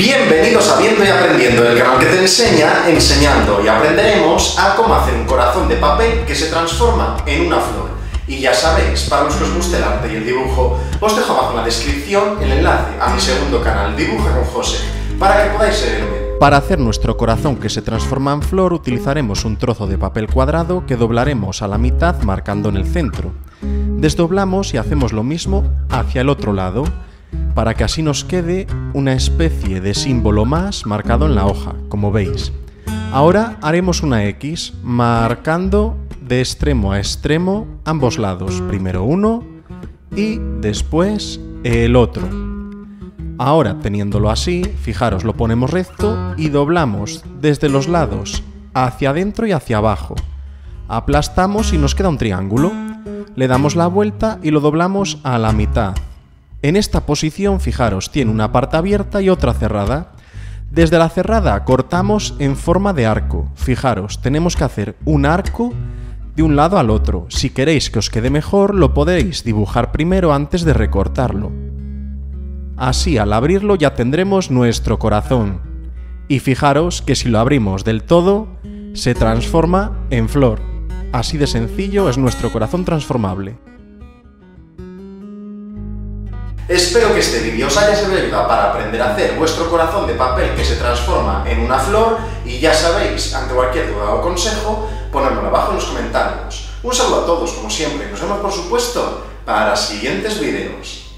Bienvenidos a Viendo y Aprendiendo, el canal que te enseña, enseñando y aprenderemos a cómo hacer un corazón de papel que se transforma en una flor. Y ya sabéis, para los que os guste el arte y el dibujo, os dejo abajo en la descripción el enlace a mi segundo canal, Dibuja con José, para que podáis seguirme. Para hacer nuestro corazón que se transforma en flor utilizaremos un trozo de papel cuadrado que doblaremos a la mitad marcando en el centro. Desdoblamos y hacemos lo mismo hacia el otro lado, para que así nos quede una especie de símbolo más marcado en la hoja, como veis. Ahora haremos una X marcando de extremo a extremo ambos lados, primero uno y después el otro. Ahora, teniéndolo así, fijaros, lo ponemos recto y doblamos desde los lados hacia adentro y hacia abajo. Aplastamos y nos queda un triángulo. Le damos la vuelta y lo doblamos a la mitad. En esta posición, fijaros, tiene una parte abierta y otra cerrada. Desde la cerrada cortamos en forma de arco. Fijaros, tenemos que hacer un arco de un lado al otro. Si queréis que os quede mejor, lo podéis dibujar primero antes de recortarlo. Así, al abrirlo ya tendremos nuestro corazón. Y fijaros que si lo abrimos del todo, se transforma en flor. Así de sencillo es nuestro corazón transformable. Espero que este vídeo os haya servido para aprender a hacer vuestro corazón de papel que se transforma en una flor y ya sabéis, ante cualquier duda o consejo, ponedmelo abajo en los comentarios. Un saludo a todos, como siempre, y nos vemos por supuesto para siguientes vídeos.